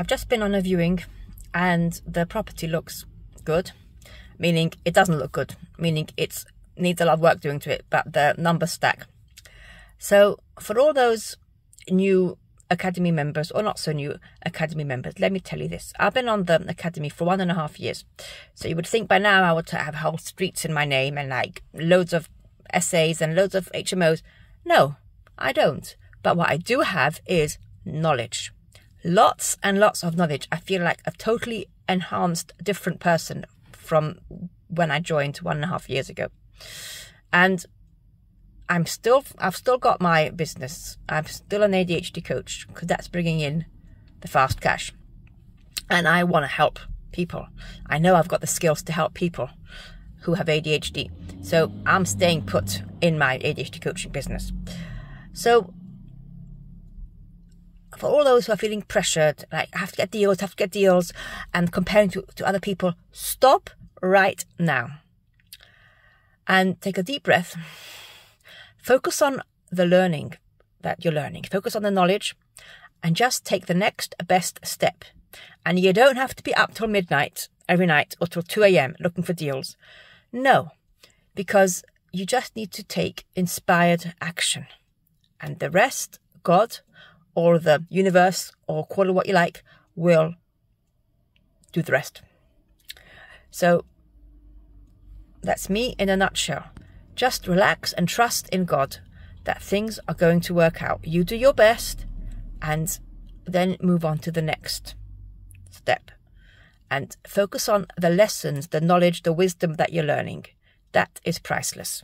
I've just been on a viewing and the property looks good, meaning it doesn't look good, meaning it needs a lot of work doing to it, but the numbers stack. So for all those new Academy members, or not so new Academy members, let me tell you this. I've been on the Academy for one and a half years. So you would think by now I would have whole streets in my name and like loads of SAs and loads of HMOs. No, I don't. But what I do have is knowledge. Lots and lots of knowledge. I feel like a totally enhanced, different person from when I joined one and a half years ago. And I'm still, I've still got my business. I'm still an ADHD coach because that's bringing in the fast cash. And I want to help people. I know I've got the skills to help people who have ADHD. So I'm staying put in my ADHD coaching business. So for all those who are feeling pressured, like I have to get deals, have to get deals, and comparing to, to other people, stop right now. And take a deep breath Focus on the learning that you're learning. Focus on the knowledge and just take the next best step. And you don't have to be up till midnight every night or till 2 a.m. looking for deals. No, because you just need to take inspired action. And the rest, God or the universe or call it what you like, will do the rest. So that's me in a nutshell. Just relax and trust in God that things are going to work out. You do your best and then move on to the next step. And focus on the lessons, the knowledge, the wisdom that you're learning. That is priceless.